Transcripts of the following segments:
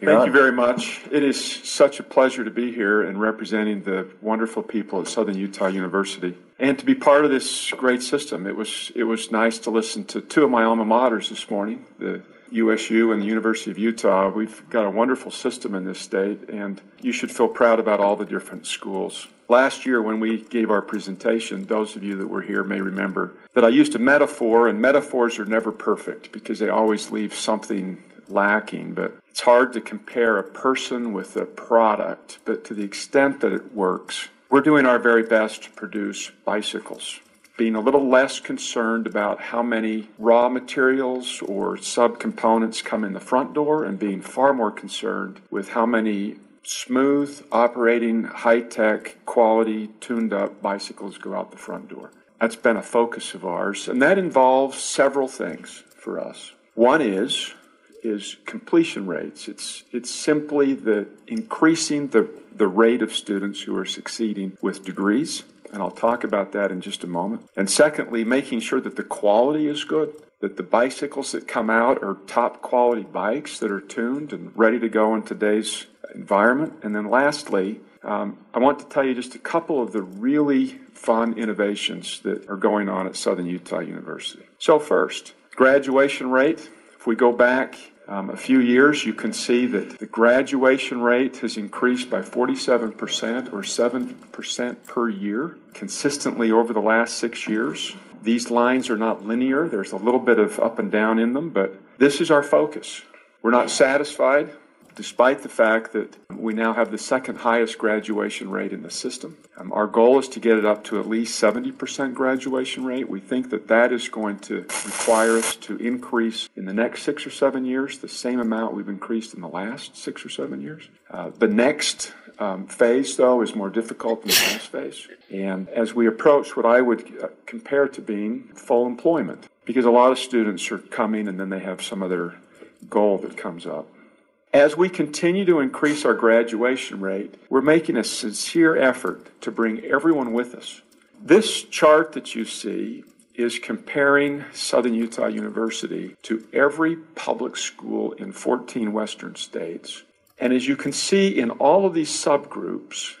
Thank you very much. It is such a pleasure to be here and representing the wonderful people at Southern Utah University and to be part of this great system. It was it was nice to listen to two of my alma maters this morning, the USU and the University of Utah. We've got a wonderful system in this state, and you should feel proud about all the different schools. Last year, when we gave our presentation, those of you that were here may remember that I used a metaphor, and metaphors are never perfect because they always leave something lacking, but it's hard to compare a person with a product. But to the extent that it works, we're doing our very best to produce bicycles. Being a little less concerned about how many raw materials or subcomponents come in the front door and being far more concerned with how many smooth operating, high tech, quality, tuned up bicycles go out the front door. That's been a focus of ours, and that involves several things for us. One is is completion rates. It's, it's simply the increasing the, the rate of students who are succeeding with degrees, and I'll talk about that in just a moment. And secondly, making sure that the quality is good, that the bicycles that come out are top quality bikes that are tuned and ready to go in today's environment. And then lastly, um, I want to tell you just a couple of the really fun innovations that are going on at Southern Utah University. So, first, graduation rate. If we go back um, a few years, you can see that the graduation rate has increased by 47% or 7% per year consistently over the last six years. These lines are not linear, there's a little bit of up and down in them, but this is our focus. We're not satisfied despite the fact that we now have the second highest graduation rate in the system. Um, our goal is to get it up to at least 70% graduation rate. We think that that is going to require us to increase in the next six or seven years the same amount we've increased in the last six or seven years. Uh, the next um, phase, though, is more difficult than the last phase. And as we approach what I would uh, compare to being full employment, because a lot of students are coming and then they have some other goal that comes up. As we continue to increase our graduation rate, we're making a sincere effort to bring everyone with us. This chart that you see is comparing Southern Utah University to every public school in 14 western states. And as you can see in all of these subgroups,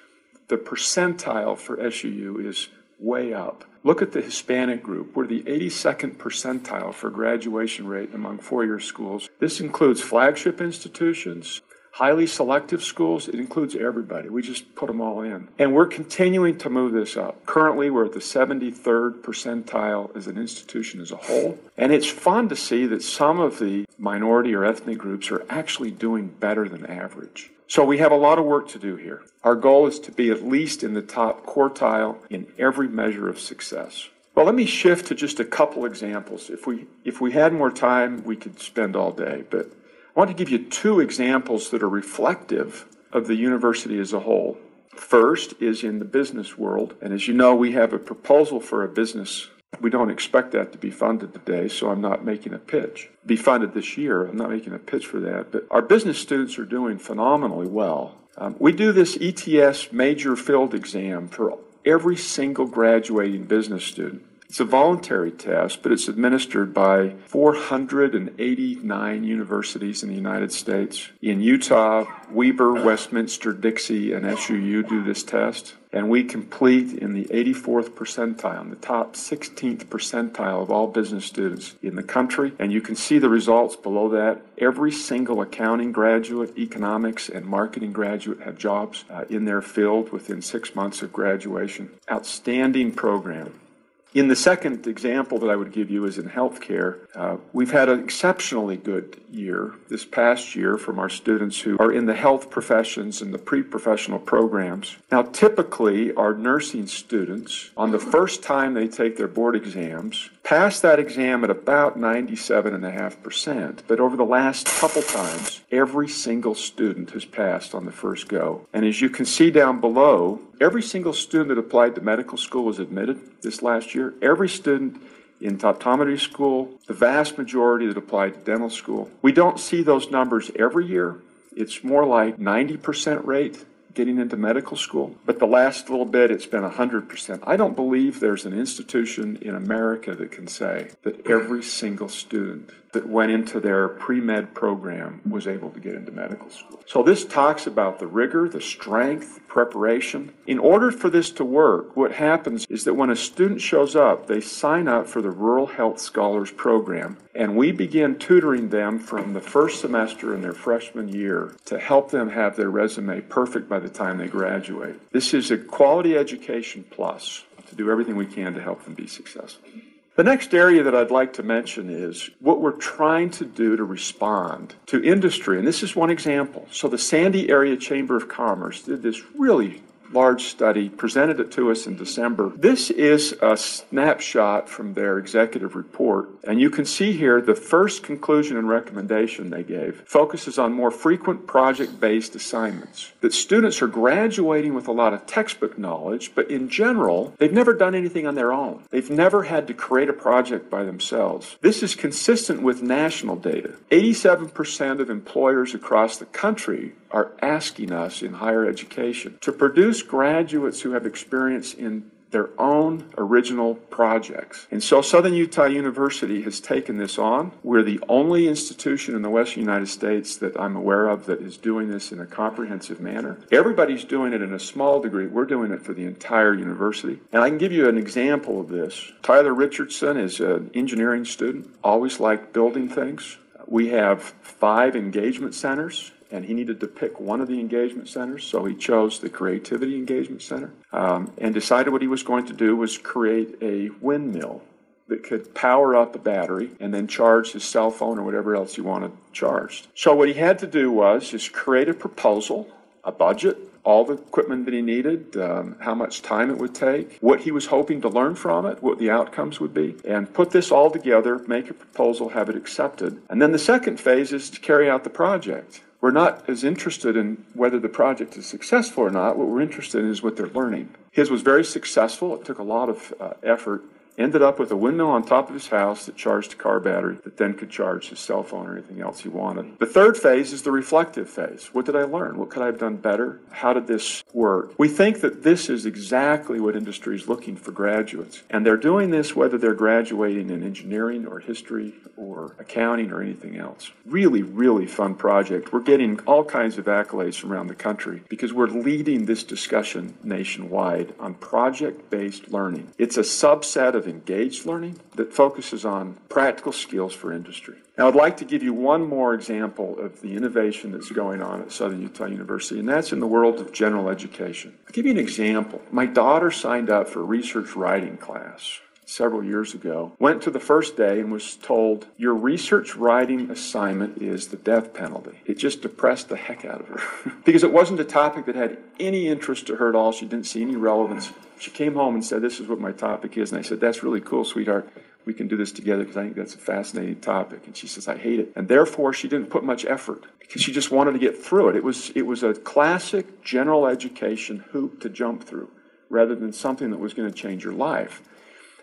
the percentile for SUU is way up. Look at the Hispanic group. We're the 82nd percentile for graduation rate among four year schools. This includes flagship institutions, highly selective schools. It includes everybody. We just put them all in. And we're continuing to move this up. Currently, we're at the 73rd percentile as an institution as a whole. And it's fun to see that some of the minority or ethnic groups are actually doing better than average. So we have a lot of work to do here. Our goal is to be at least in the top quartile in every measure of success. Well, let me shift to just a couple examples. If we if we had more time, we could spend all day, but I want to give you two examples that are reflective of the university as a whole. First is in the business world, and as you know, we have a proposal for a business we don't expect that to be funded today, so I'm not making a pitch. Be funded this year. I'm not making a pitch for that. But our business students are doing phenomenally well. Um, we do this ETS major field exam for every single graduating business student. It's a voluntary test, but it's administered by 489 universities in the United States. In Utah, Weber, Westminster, Dixie, and SUU do this test. And we complete in the 84th percentile, in the top 16th percentile of all business students in the country. And you can see the results below that. Every single accounting graduate, economics, and marketing graduate have jobs uh, in their field within six months of graduation. Outstanding program. In the second example that I would give you is in healthcare. Uh, we've had an exceptionally good year this past year from our students who are in the health professions and the pre professional programs. Now, typically, our nursing students, on the first time they take their board exams, pass that exam at about 97.5%. But over the last couple times, every single student has passed on the first go. And as you can see down below, every single student that applied to medical school was admitted this last year. Every student in optometry school, the vast majority that applied to dental school. We don't see those numbers every year. It's more like 90% rate getting into medical school. But the last little bit, it's been 100%. I don't believe there's an institution in America that can say that every single student that went into their pre med program was able to get into medical school. So this talks about the rigor, the strength, preparation. In order for this to work, what happens is that when a student shows up, they sign up for the Rural Health Scholars Program, and we begin tutoring them from the first semester in their freshman year to help them have their resume perfect by the time they graduate. This is a quality education plus to do everything we can to help them be successful. The next area that I'd like to mention is what we're trying to do to respond to industry. And this is one example. So, the Sandy Area Chamber of Commerce did this really large study, presented it to us in December. This is a snapshot from their executive report. And you can see here the first conclusion and recommendation they gave focuses on more frequent project based assignments. That students are graduating with a lot of textbook knowledge, but in general, they've never done anything on their own. They've never had to create a project by themselves. This is consistent with national data. 87% of employers across the country are asking us in higher education to produce graduates who have experience in their own original projects. And so Southern Utah University has taken this on. We're the only institution in the Western United States that I'm aware of that is doing this in a comprehensive manner. Everybody's doing it in a small degree. We're doing it for the entire university. And I can give you an example of this. Tyler Richardson is an engineering student, always liked building things. We have five engagement centers and he needed to pick one of the engagement centers, so he chose the Creativity Engagement Center um, and decided what he was going to do was create a windmill that could power up a battery and then charge his cell phone or whatever else he wanted charged. So what he had to do was just create a proposal, a budget, all the equipment that he needed, um, how much time it would take, what he was hoping to learn from it, what the outcomes would be, and put this all together, make a proposal, have it accepted. And then the second phase is to carry out the project. We're not as interested in whether the project is successful or not. What we're interested in is what they're learning. His was very successful. It took a lot of uh, effort ended up with a windmill on top of his house that charged a car battery that then could charge his cell phone or anything else he wanted. The third phase is the reflective phase. What did I learn? What could I have done better? How did this work? We think that this is exactly what industry is looking for graduates. And they're doing this whether they're graduating in engineering or history or accounting or anything else. Really, really fun project. We're getting all kinds of accolades from around the country because we're leading this discussion nationwide on project based learning. It's a subset of engaged learning that focuses on practical skills for industry. Now, I'd like to give you one more example of the innovation that's going on at Southern Utah University, and that's in the world of general education. I'll give you an example. My daughter signed up for a research writing class several years ago, went to the first day and was told, Your research writing assignment is the death penalty. It just depressed the heck out of her because it wasn't a topic that had any interest to her at all. She didn't see any relevance. She came home and said, This is what my topic is. And I said, That's really cool, sweetheart. We can do this together because I think that's a fascinating topic. And she says, I hate it. And therefore, she didn't put much effort because she just wanted to get through it. It was, it was a classic general education hoop to jump through rather than something that was going to change your life.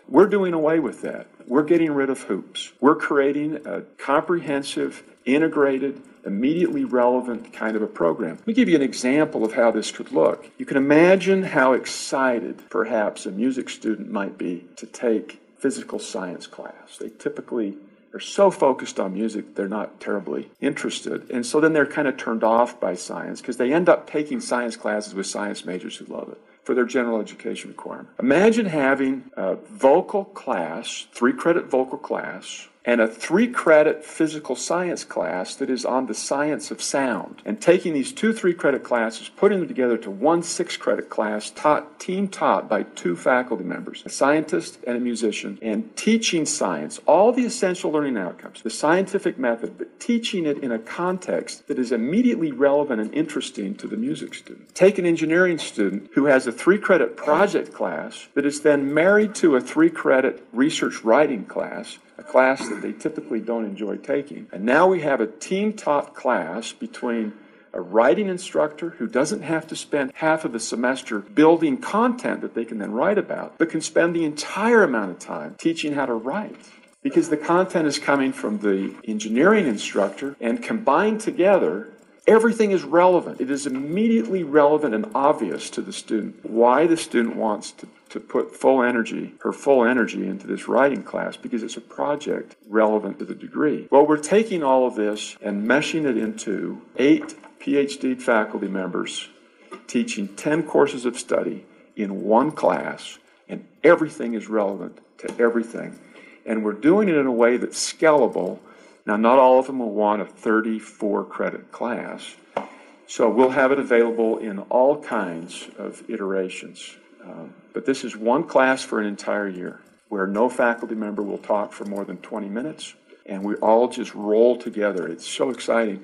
We're doing away with that. We're getting rid of hoops. We're creating a comprehensive, integrated, immediately relevant kind of a program. Let me give you an example of how this could look. You can imagine how excited perhaps a music student might be to take physical science class. They typically are so focused on music, they're not terribly interested. And so then they're kind of turned off by science because they end up taking science classes with science majors who love it for their general education requirement. Imagine having a vocal class, three credit vocal class, and a three credit physical science class that is on the science of sound. And taking these two three credit classes, putting them together to one six credit class, taught, team taught by two faculty members, a scientist and a musician, and teaching science, all the essential learning outcomes, the scientific method, but teaching it in a context that is immediately relevant and interesting to the music student. Take an engineering student who has a three credit project class that is then married to a three credit research writing class a class that they typically don't enjoy taking. And now we have a team taught class between a writing instructor who doesn't have to spend half of the semester building content that they can then write about, but can spend the entire amount of time teaching how to write. Because the content is coming from the engineering instructor and combined together, Everything is relevant. It is immediately relevant and obvious to the student why the student wants to, to put full energy, her full energy into this writing class because it's a project relevant to the degree. Well, we're taking all of this and meshing it into eight PhD faculty members teaching 10 courses of study in one class, and everything is relevant to everything. And we're doing it in a way that's scalable now, not all of them will want a 34 credit class, so we'll have it available in all kinds of iterations. Um, but this is one class for an entire year where no faculty member will talk for more than 20 minutes, and we all just roll together. It's so exciting.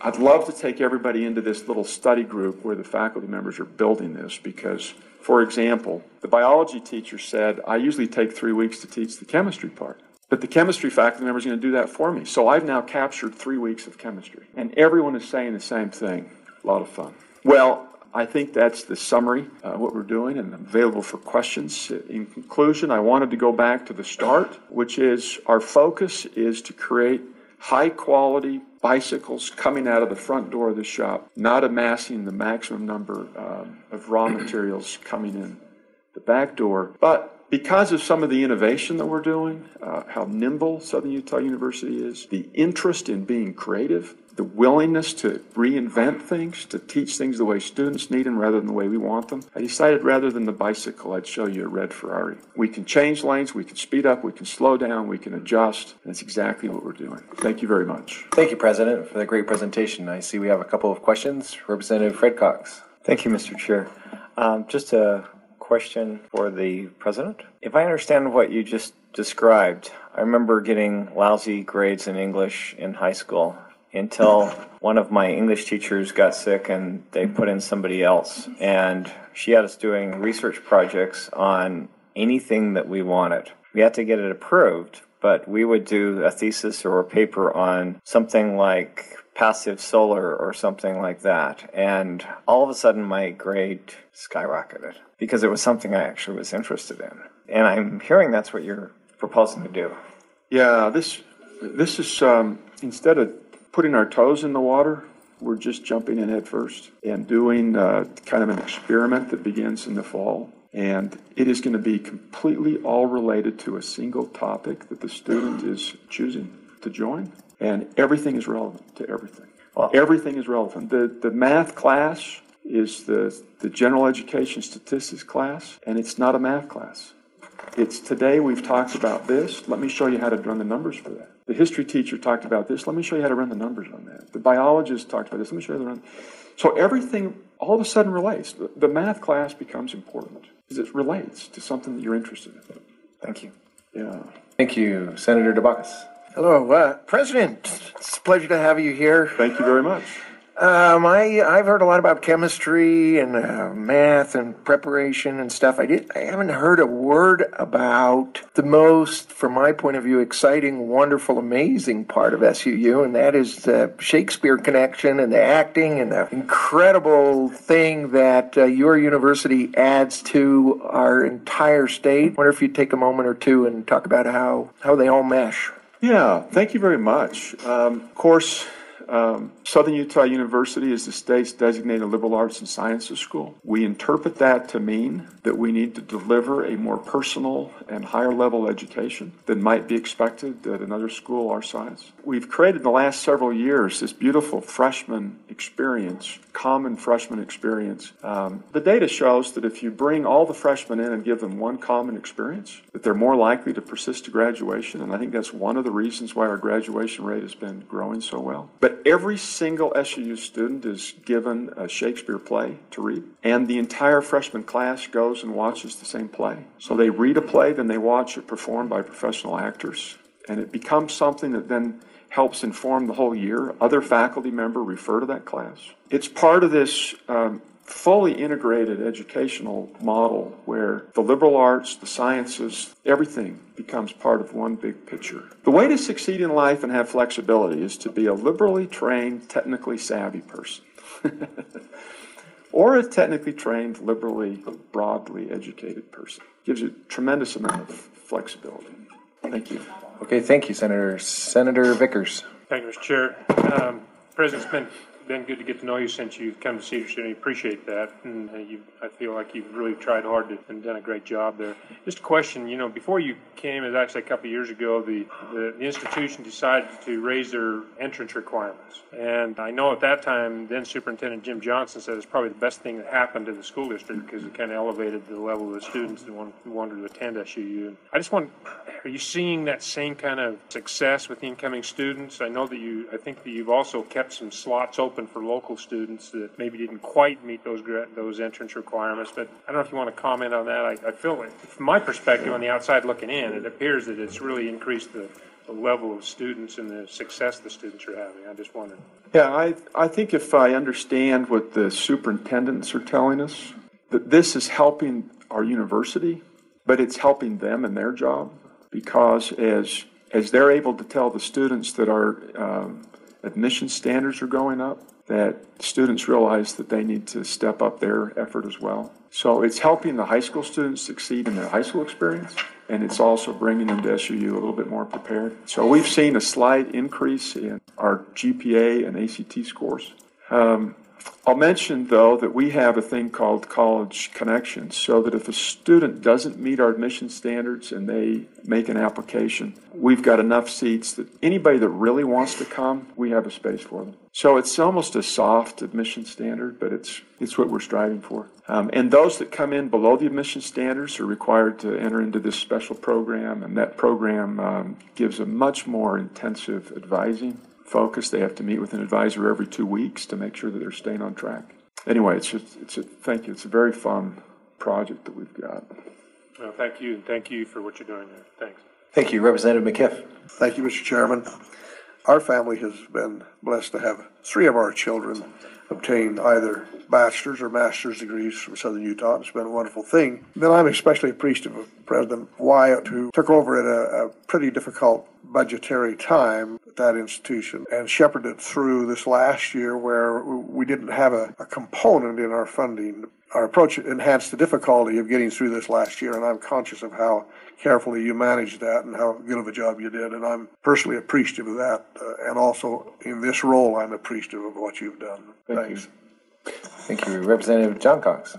I'd love to take everybody into this little study group where the faculty members are building this because, for example, the biology teacher said, I usually take three weeks to teach the chemistry part. But the chemistry faculty member is going to do that for me. So I've now captured three weeks of chemistry. And everyone is saying the same thing. A lot of fun. Well, I think that's the summary, uh, what we're doing, and available for questions. In conclusion, I wanted to go back to the start, which is our focus is to create high quality bicycles coming out of the front door of the shop, not amassing the maximum number um, of raw materials coming in the back door, but because of some of the innovation that we're doing, uh, how nimble Southern Utah University is, the interest in being creative, the willingness to reinvent things, to teach things the way students need them rather than the way we want them, I decided rather than the bicycle, I'd show you a red Ferrari. We can change lanes, we can speed up, we can slow down, we can adjust. And that's exactly what we're doing. Thank you very much. Thank you, President, for the great presentation. I see we have a couple of questions. Representative Fred Cox. Thank you, Mr. Chair. Um, just a question for the president. If I understand what you just described, I remember getting lousy grades in English in high school until one of my English teachers got sick and they put in somebody else. And she had us doing research projects on anything that we wanted. We had to get it approved, but we would do a thesis or a paper on something like passive solar or something like that. And all of a sudden, my grade skyrocketed because it was something I actually was interested in. And I'm hearing that's what you're proposing to do. Yeah, this this is um, instead of putting our toes in the water, we're just jumping in head first and doing uh, kind of an experiment that begins in the fall. And it is going to be completely all related to a single topic that the student is choosing to join and everything is relevant to everything. Well, everything is relevant. The, the math class is the, the general education statistics class, and it's not a math class. It's today we've talked about this. Let me show you how to run the numbers for that. The history teacher talked about this. Let me show you how to run the numbers on that. The biologist talked about this. Let me show you how to run. So everything all of a sudden relates. The, the math class becomes important because it relates to something that you're interested in. Thank you. Yeah. Thank you, Senator Dabakis. Hello, uh, President. It's a pleasure to have you here. Thank you very much. Um, I I've heard a lot about chemistry and uh, math and preparation and stuff. I did I haven't heard a word about the most, from my point of view, exciting, wonderful, amazing part of SUU, and that is the Shakespeare connection and the acting and the incredible thing that uh, your university adds to our entire state. I wonder if you'd take a moment or two and talk about how how they all mesh. Yeah, thank you very much. Um, of course, um, Southern Utah University is the state's designated liberal arts and sciences school. We interpret that to mean that we need to deliver a more personal and higher level education than might be expected at another school our size. We've created in the last several years this beautiful freshman experience, common freshman experience. Um, the data shows that if you bring all the freshmen in and give them one common experience, that they're more likely to persist to graduation. And I think that's one of the reasons why our graduation rate has been growing so well. But every single SUU student is given a Shakespeare play to read, and the entire freshman class goes and watches the same play. So they read a play, then they watch it performed by professional actors, and it becomes something that then helps inform the whole year. Other faculty member refer to that class. It's part of this um, fully integrated educational model where the liberal arts, the sciences, everything becomes part of one big picture. The way to succeed in life and have flexibility is to be a liberally trained, technically savvy person. or a technically trained, liberally, broadly educated person. Gives you a tremendous amount of flexibility. Thank you. Okay, thank you, Senator. Senator Vickers. Thank you, Mr. Chair. Um, President, it's been good to get to know you since you've come to Cedar City. Appreciate that, and uh, you, I feel like you've really tried hard to, and done a great job there. Just a question, you know, before you came, it was actually a couple of years ago, the, the, the institution decided to raise their entrance requirements. And I know at that time, then Superintendent Jim Johnson said it's probably the best thing that happened to the school district because it kind of elevated the level of the students that who wanted to attend SUU. I just want, are you seeing that same kind of success with the incoming students? I know that you, I think that you've also kept some slots open for local students that maybe didn't quite meet those those entrance requirements. But I don't know if you want to comment on that. I, I feel like, from my perspective, on the outside looking in, it appears that it's really increased the, the level of students and the success the students are having. I just wondered. Yeah, I, I think if I understand what the superintendents are telling us, that this is helping our university, but it's helping them in their job because as as they're able to tell the students that are um, admission standards are going up, that students realize that they need to step up their effort as well. So it's helping the high school students succeed in their high school experience, and it's also bringing them to SUU a little bit more prepared. So we've seen a slight increase in our GPA and ACT scores. Um, I'll mention, though, that we have a thing called College Connections, so that if a student doesn't meet our admission standards and they make an application, we've got enough seats that anybody that really wants to come, we have a space for them. So it's almost a soft admission standard, but it's it's what we're striving for. Um, and those that come in below the admission standards are required to enter into this special program, and that program um, gives a much more intensive advising focus. They have to meet with an advisor every two weeks to make sure that they're staying on track. Anyway, it's just, it's a, thank you. It's a very fun project that we've got. Well, thank you, and thank you for what you're doing there. Thanks. Thank you, Representative McIff. Thank you, Mr. Chairman. Our family has been blessed to have three of our children obtain either bachelor's or master's degrees from Southern Utah. It's been a wonderful thing. Then I'm especially appreciative of President Wyatt, who took over at a, a pretty difficult budgetary time at that institution and shepherded it through this last year where we didn't have a, a component in our funding. Our approach enhanced the difficulty of getting through this last year, and I'm conscious of how carefully you managed that and how good of a job you did. And I'm personally appreciative of that. Uh, and also in this role, I'm appreciative of what you've done. Thanks. Thank you, Representative Jon Cox.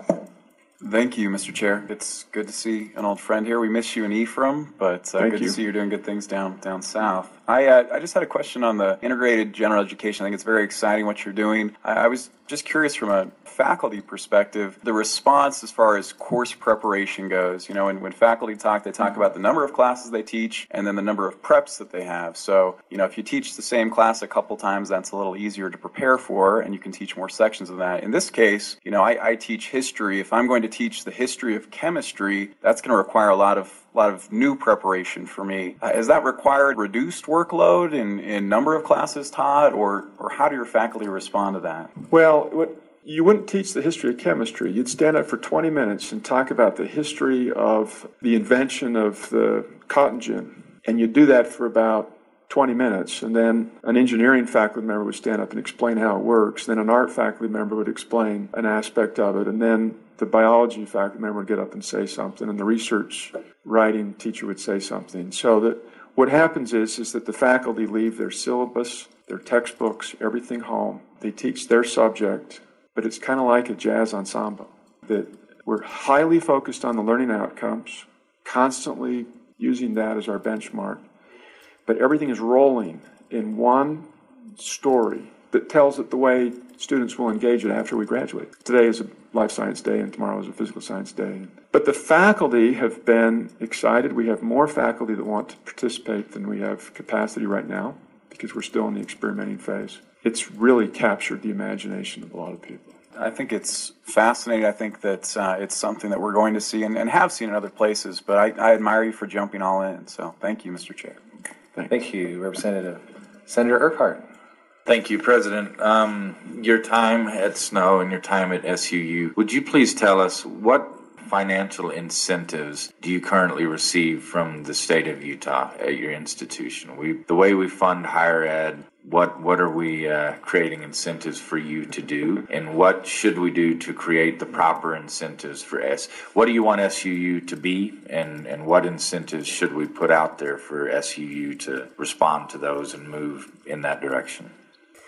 Thank you, Mr. Chair. It's good to see an old friend here. We miss you in Ephraim, but uh, good you. to see you're doing good things down down south. I uh, I just had a question on the integrated general education. I think it's very exciting what you're doing. I, I was just curious from a faculty perspective, the response as far as course preparation goes. You know, when, when faculty talk, they talk about the number of classes they teach and then the number of preps that they have. So, you know, if you teach the same class a couple times, that's a little easier to prepare for, and you can teach more sections of that. In this case, you know, I, I teach history. If I'm going to teach the history of chemistry, that's going to require a lot of lot of new preparation for me. Uh, has that required reduced workload in, in number of classes taught, or, or how do your faculty respond to that? Well, what, you wouldn't teach the history of chemistry. You'd stand up for 20 minutes and talk about the history of the invention of the cotton gin. And you'd do that for about 20 minutes. And then an engineering faculty member would stand up and explain how it works. Then an art faculty member would explain an aspect of it. And then the biology faculty member would get up and say something. And the research writing teacher would say something. So that what happens is, is that the faculty leave their syllabus, their textbooks, everything home. They teach their subject, but it's kind of like a jazz ensemble that we're highly focused on the learning outcomes, constantly using that as our benchmark. But everything is rolling in one story that tells it the way students will engage it after we graduate. Today is a life science day and tomorrow is a physical science day. But the faculty have been excited. We have more faculty that want to participate than we have capacity right now because we're still in the experimenting phase. It's really captured the imagination of a lot of people. I think it's fascinating. I think that uh, it's something that we're going to see and, and have seen in other places, but I, I admire you for jumping all in. So thank you, Mr. Chair. Thank you, Representative. Senator Urquhart. Thank you, President. Um, your time at Snow and your time at SUU, would you please tell us what financial incentives do you currently receive from the state of Utah at your institution? We, the way we fund higher ed, what what are we uh, creating incentives for you to do, and what should we do to create the proper incentives for S? What do you want SUU to be, and and what incentives should we put out there for SUU to respond to those and move in that direction?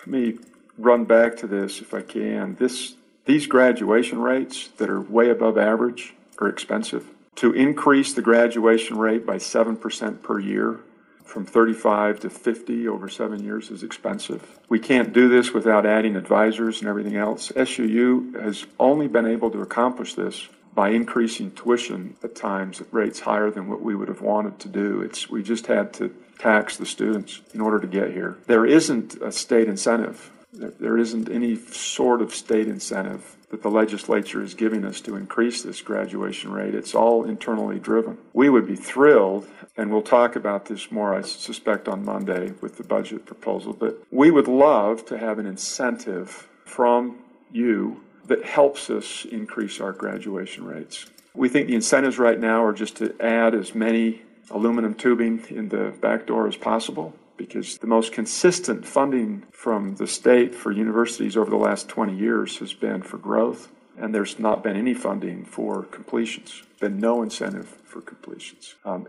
Me run back to this if I can. This, these graduation rates that are way above average are expensive. To increase the graduation rate by 7% per year from 35 to 50 over seven years is expensive. We can't do this without adding advisors and everything else. SUU has only been able to accomplish this by increasing tuition at times at rates higher than what we would have wanted to do. It's, we just had to tax the students in order to get here. There isn't a state incentive. There, there isn't any sort of state incentive that the legislature is giving us to increase this graduation rate. It's all internally driven. We would be thrilled, and we'll talk about this more, I suspect, on Monday with the budget proposal, but we would love to have an incentive from you that helps us increase our graduation rates. We think the incentives right now are just to add as many aluminum tubing in the back door as possible because the most consistent funding from the state for universities over the last 20 years has been for growth, and there's not been any funding for completions, been no incentive for completions, um,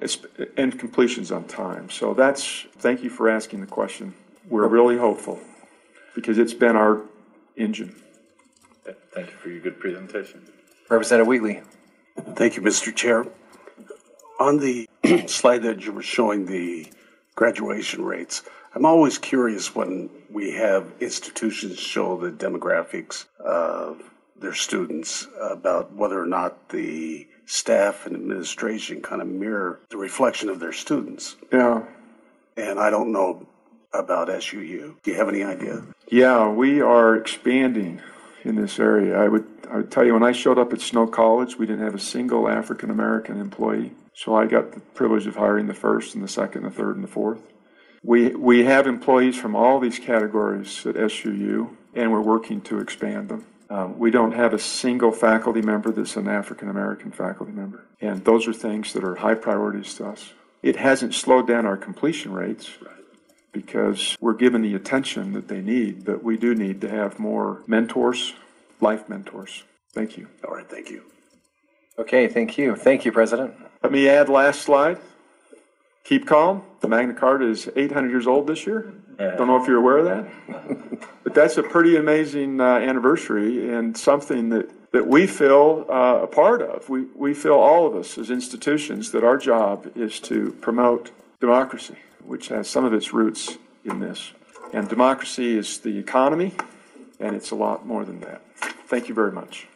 and completions on time. So that's, thank you for asking the question. We're really hopeful because it's been our engine. Thank you for your good presentation. Representative Wheatley. Thank you, Mr. Chair. On the slide that you were showing the graduation rates, I'm always curious when we have institutions show the demographics of their students about whether or not the staff and administration kind of mirror the reflection of their students. Yeah. And I don't know about SUU. Do you have any idea? Yeah, we are expanding in this area. I would, I would tell you, when I showed up at Snow College, we didn't have a single African American employee. So I got the privilege of hiring the first and the second, and the third, and the fourth. We, we have employees from all these categories at SUU, and we're working to expand them. Um, we don't have a single faculty member that's an African American faculty member. And those are things that are high priorities to us. It hasn't slowed down our completion rates because we're given the attention that they need, but we do need to have more mentors, life mentors. Thank you. All right, thank you. Okay, thank you. Thank you, President. Let me add last slide. Keep calm. The Magna Carta is 800 years old this year. Yeah. Don't know if you're aware of that, but that's a pretty amazing uh, anniversary and something that, that we feel uh, a part of. We, we feel all of us as institutions that our job is to promote democracy, which has some of its roots in this. And democracy is the economy, and it's a lot more than that. Thank you very much.